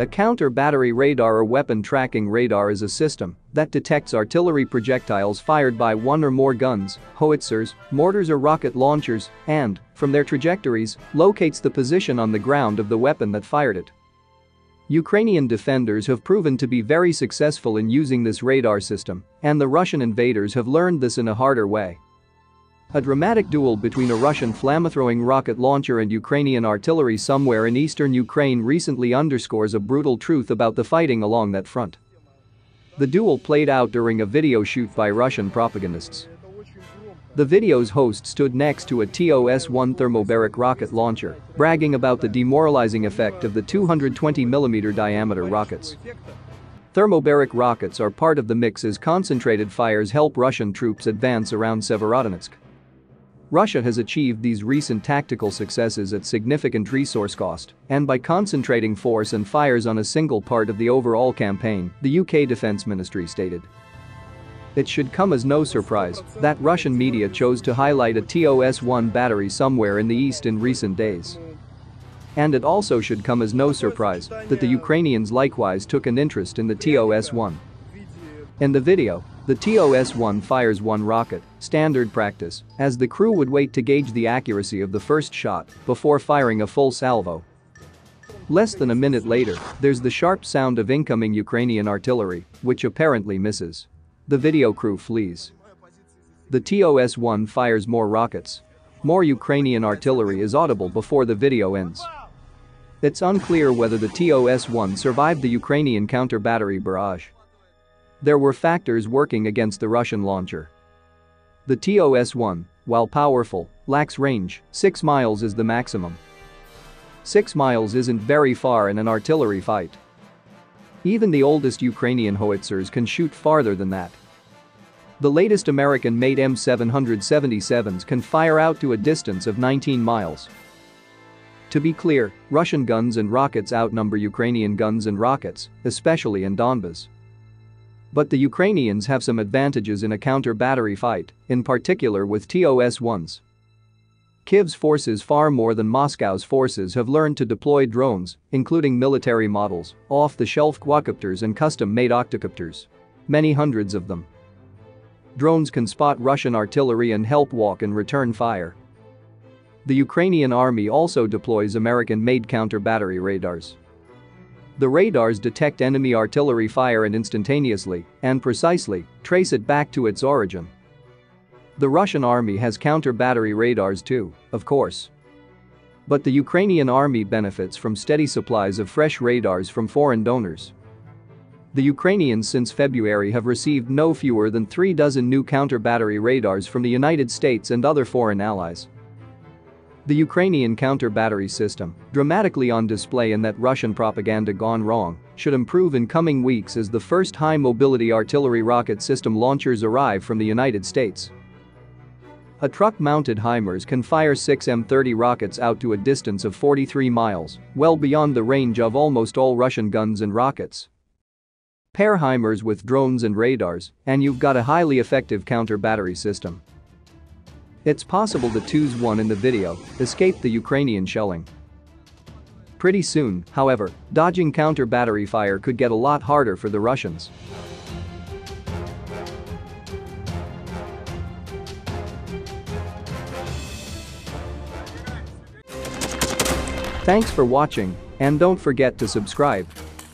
A counter-battery radar or weapon tracking radar is a system that detects artillery projectiles fired by one or more guns, howitzers, mortars or rocket launchers, and, from their trajectories, locates the position on the ground of the weapon that fired it. Ukrainian defenders have proven to be very successful in using this radar system, and the Russian invaders have learned this in a harder way. A dramatic duel between a Russian flamethrowing rocket launcher and Ukrainian artillery somewhere in eastern Ukraine recently underscores a brutal truth about the fighting along that front. The duel played out during a video shoot by Russian propagandists. The video's host stood next to a TOS-1 thermobaric rocket launcher, bragging about the demoralizing effect of the 220mm diameter rockets. Thermobaric rockets are part of the mix as concentrated fires help Russian troops advance around Severodonetsk. Russia has achieved these recent tactical successes at significant resource cost and by concentrating force and fires on a single part of the overall campaign, the UK Defence Ministry stated. It should come as no surprise that Russian media chose to highlight a TOS-1 battery somewhere in the east in recent days. And it also should come as no surprise that the Ukrainians likewise took an interest in the TOS-1. In the video, the TOS-1 fires one rocket, standard practice, as the crew would wait to gauge the accuracy of the first shot before firing a full salvo. Less than a minute later, there's the sharp sound of incoming Ukrainian artillery, which apparently misses. The video crew flees. The TOS-1 fires more rockets. More Ukrainian artillery is audible before the video ends. It's unclear whether the TOS-1 survived the Ukrainian counter-battery barrage. There were factors working against the Russian launcher. The TOS-1, while powerful, lacks range, 6 miles is the maximum. 6 miles isn't very far in an artillery fight. Even the oldest Ukrainian howitzers can shoot farther than that. The latest American-made M777s can fire out to a distance of 19 miles. To be clear, Russian guns and rockets outnumber Ukrainian guns and rockets, especially in Donbas. But the Ukrainians have some advantages in a counter-battery fight, in particular with TOS-1s. Kyiv's forces far more than Moscow's forces have learned to deploy drones, including military models, off-the-shelf quadcopters and custom-made octocopters. Many hundreds of them. Drones can spot Russian artillery and help walk and return fire. The Ukrainian army also deploys American-made counter-battery radars. The radars detect enemy artillery fire and instantaneously, and precisely, trace it back to its origin. The Russian army has counter-battery radars too, of course. But the Ukrainian army benefits from steady supplies of fresh radars from foreign donors. The Ukrainians since February have received no fewer than three dozen new counter-battery radars from the United States and other foreign allies. The Ukrainian counter-battery system, dramatically on display in that Russian propaganda gone wrong, should improve in coming weeks as the first high-mobility artillery rocket system launchers arrive from the United States. A truck-mounted HIMARS can fire six M30 rockets out to a distance of 43 miles, well beyond the range of almost all Russian guns and rockets. Pair HIMARS with drones and radars, and you've got a highly effective counter-battery system. It's possible the TOS-1 in the video escaped the Ukrainian shelling. Pretty soon, however, dodging counter-battery fire could get a lot harder for the Russians. Thanks for watching, and don't forget to subscribe.